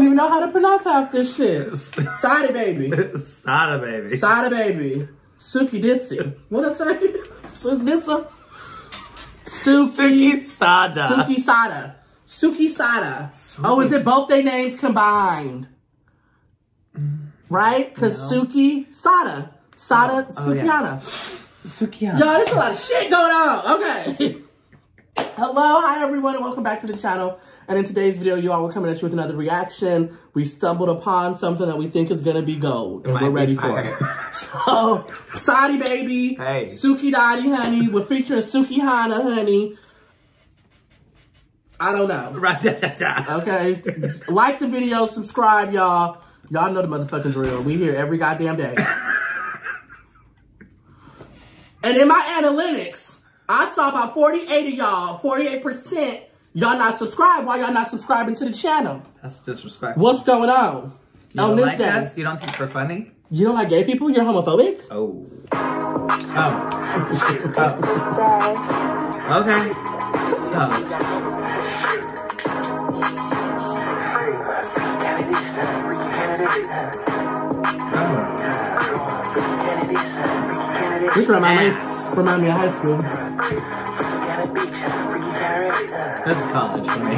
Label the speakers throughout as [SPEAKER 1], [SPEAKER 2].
[SPEAKER 1] don't even know how to pronounce half this shit. Sada baby.
[SPEAKER 2] Sada baby.
[SPEAKER 1] Sada baby. Suki Dissy. What I say? Sukissa?
[SPEAKER 2] Suki Sada.
[SPEAKER 1] Suki Sada. Suki Sada. Oh, is it both their names combined? Right? Because
[SPEAKER 2] No.
[SPEAKER 1] Suki Sada. Sada
[SPEAKER 2] oh, oh, yeah.
[SPEAKER 1] Sukiana.
[SPEAKER 2] Sukiana.
[SPEAKER 1] Yo, there's a lot of shit going on. Okay. Hello, hi everyone, and welcome back to the channel. And in today's video, you all, we're coming at you with another reaction. We stumbled upon something that we think is gonna be gold, and we're ready for it. So, Sadi baby,
[SPEAKER 2] Hey.
[SPEAKER 1] Suki Dottie honey, we're featuring Suki Hana honey. I don't know.
[SPEAKER 2] Ra-ta-ta-ta.
[SPEAKER 1] Okay, like the video, subscribe, y'all. Y'all know the motherfucking drill. We here every goddamn day. and in my analytics, I saw about 48 of y'all, 48% y'all not subscribed. Why y'all not subscribing to the channel?
[SPEAKER 2] That's disrespectful.
[SPEAKER 1] What's going on?
[SPEAKER 2] You
[SPEAKER 1] on
[SPEAKER 2] don't
[SPEAKER 1] this
[SPEAKER 2] like
[SPEAKER 1] day.
[SPEAKER 2] us? You don't think we're funny?
[SPEAKER 1] You don't like gay people? You're homophobic?
[SPEAKER 2] Oh. Oh. oh. Okay. Oh.
[SPEAKER 1] This remind me, remind me of high school.
[SPEAKER 2] This is college for me.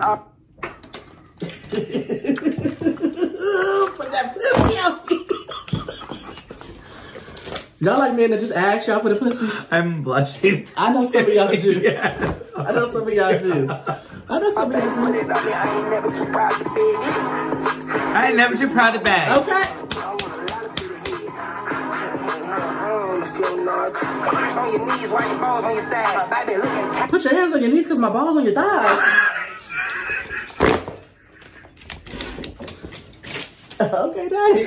[SPEAKER 2] oh.
[SPEAKER 1] Put that pussy on me. Y'all like men that just ask y'all for the pussy?
[SPEAKER 2] I'm blushing.
[SPEAKER 1] I know some of y'all do.
[SPEAKER 2] yeah.
[SPEAKER 1] I know some of y'all do. I know some of y'all do.
[SPEAKER 2] I ain't never too proud to beg.
[SPEAKER 1] Okay. Put your hands on your knees because my balls on your thighs. okay, daddy.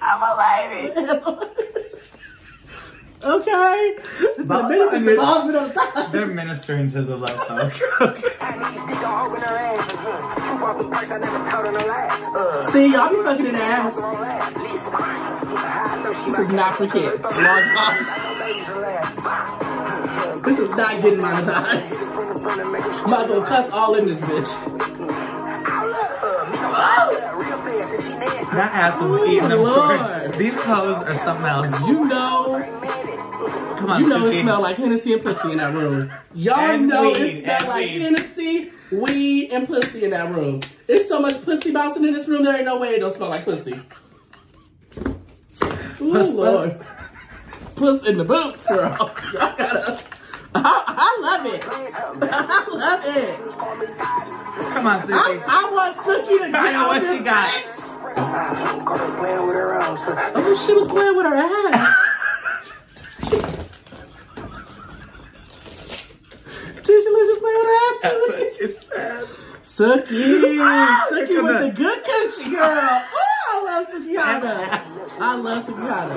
[SPEAKER 2] I'm a lady.
[SPEAKER 1] Okay. It's been a
[SPEAKER 2] Balls
[SPEAKER 1] minute since the
[SPEAKER 2] your-
[SPEAKER 1] balls been on the thighs.
[SPEAKER 2] They're ministering to the left, folk.
[SPEAKER 1] See, y'all be fucking in the ass. This is not for kids. Large. This is not getting monetized. I'm about to cuss all in this bitch.
[SPEAKER 2] that ass was eating them
[SPEAKER 1] Lord.
[SPEAKER 2] shorts. These hoes are something else.
[SPEAKER 1] You know,
[SPEAKER 2] Come on,
[SPEAKER 1] you know it
[SPEAKER 2] Suki.
[SPEAKER 1] smell like Hennessy and pussy in that room. Y'all know
[SPEAKER 2] weed,
[SPEAKER 1] it smell like
[SPEAKER 2] weed.
[SPEAKER 1] Hennessy, weed, and pussy in that room. There's so much pussy bouncing in this room, there ain't no way it don't smell like pussy. Ooh,
[SPEAKER 2] Puss,
[SPEAKER 1] Lord. Puss in the boots, girl. Y'all gotta... I, I love it. I love it.
[SPEAKER 2] Come on, Suki.
[SPEAKER 1] I want Suki to
[SPEAKER 2] I
[SPEAKER 1] get
[SPEAKER 2] know
[SPEAKER 1] on this
[SPEAKER 2] she got.
[SPEAKER 1] Oh, she was playing with her ass. Tisha was just playing with her ass
[SPEAKER 2] That's
[SPEAKER 1] too.
[SPEAKER 2] what she said.
[SPEAKER 1] Ah, Suki,
[SPEAKER 2] Suki
[SPEAKER 1] with the good country girl. Oh, I love Sukihana. I love Sukihana.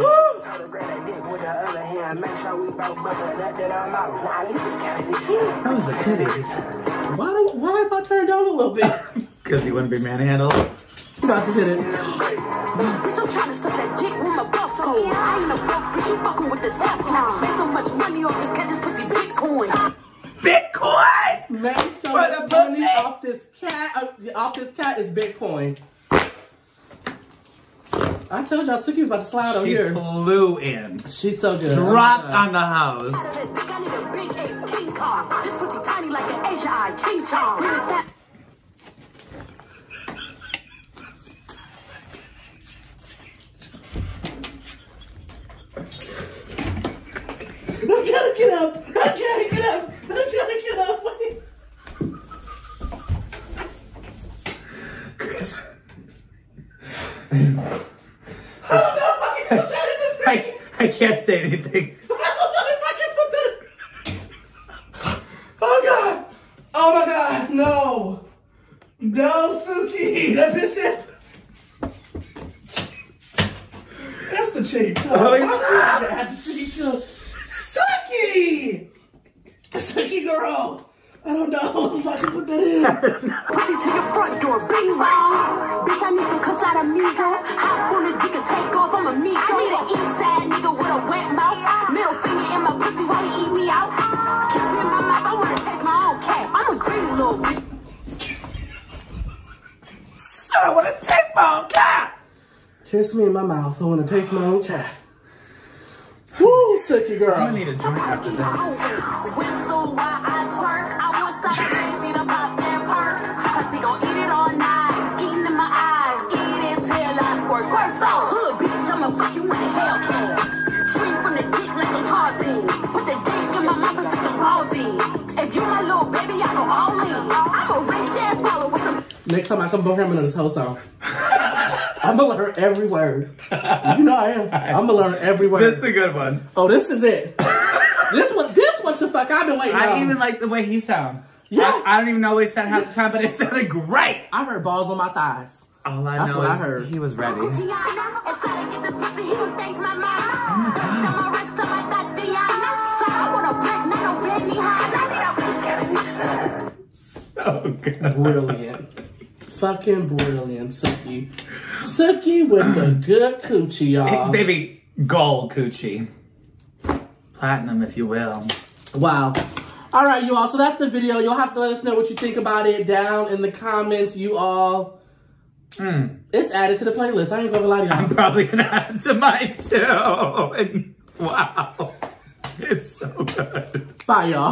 [SPEAKER 2] That was a titty.
[SPEAKER 1] Why do why am I turned on a little bit?
[SPEAKER 2] Because you wouldn't be manhandled.
[SPEAKER 1] About to hit it.
[SPEAKER 3] Bitch, I'm tryna suck that dick with my buff on. I ain't a broke bitch, you fucking with the Teflon. Make so much money off this cat.
[SPEAKER 1] Off this cat is Bitcoin. I told y'all Suki was about to slide over here.
[SPEAKER 2] She
[SPEAKER 1] here.
[SPEAKER 2] flew in.
[SPEAKER 1] She's so good.
[SPEAKER 2] Dropped
[SPEAKER 1] Oh
[SPEAKER 2] on the house.
[SPEAKER 3] That dick, I need a big ape King Kong. This pussy tiny like an Asia eye, ching chong. Bring it down.
[SPEAKER 1] I gotta get up. I gotta get up. I gotta get up.
[SPEAKER 2] Chris.
[SPEAKER 1] I don't know if I can put that in the
[SPEAKER 2] I, I can't say anything.
[SPEAKER 1] I don't know if I can put that. Oh god. Oh my god. No. No, Suki. That bitch said. That's the cheek. toe.
[SPEAKER 2] Oh,
[SPEAKER 1] Why
[SPEAKER 2] yeah.
[SPEAKER 1] to have the cheek toe? Suki. Suki girl. I don't know if I can put that in.
[SPEAKER 3] Pussy to your front door, bing bong. Bitch, I need some cuss out amigo. Hop on the
[SPEAKER 1] son, I want to taste my own cat.
[SPEAKER 2] Kiss me in
[SPEAKER 3] my mouth. I want to taste my own cat. Woo, sicky girl. I'm going to need a drink after that.
[SPEAKER 1] Next time I come over here, I'm gonna know this whole song. I'm gonna learn every word. You know I am. I'm gonna learn every word.
[SPEAKER 2] This is
[SPEAKER 1] word.
[SPEAKER 2] a good one.
[SPEAKER 1] Oh, this is it. this what this what the fuck I've been waiting
[SPEAKER 2] I
[SPEAKER 1] on.
[SPEAKER 2] even like the way he sound.
[SPEAKER 1] Yeah.
[SPEAKER 2] I, I don't even know what he said half the time, but it sounded great.
[SPEAKER 1] I heard balls on my thighs.
[SPEAKER 2] All I
[SPEAKER 1] That's
[SPEAKER 2] know
[SPEAKER 1] what I
[SPEAKER 2] is
[SPEAKER 1] heard.
[SPEAKER 2] he was ready.
[SPEAKER 3] Uncle Gianna. If I get this pussy, he would thank my mama. Best on my wrist, I'm like Tatiana. Side, I want a brick, not no Benihana.
[SPEAKER 2] So good.
[SPEAKER 1] Brilliant. Fucking brilliant, Suki. Suki with the good coochie, y'all.
[SPEAKER 2] Baby, gold coochie. Platinum, if you will.
[SPEAKER 1] Wow. All right, you all. So that's the video. You'll have to let us know what you think about it down in the comments, you all.
[SPEAKER 2] Mm.
[SPEAKER 1] It's added to the playlist. I ain't gonna lie to
[SPEAKER 2] you.
[SPEAKER 1] I'm
[SPEAKER 2] probably gonna add it to mine too. And wow. It's so good.
[SPEAKER 1] Bye, y'all.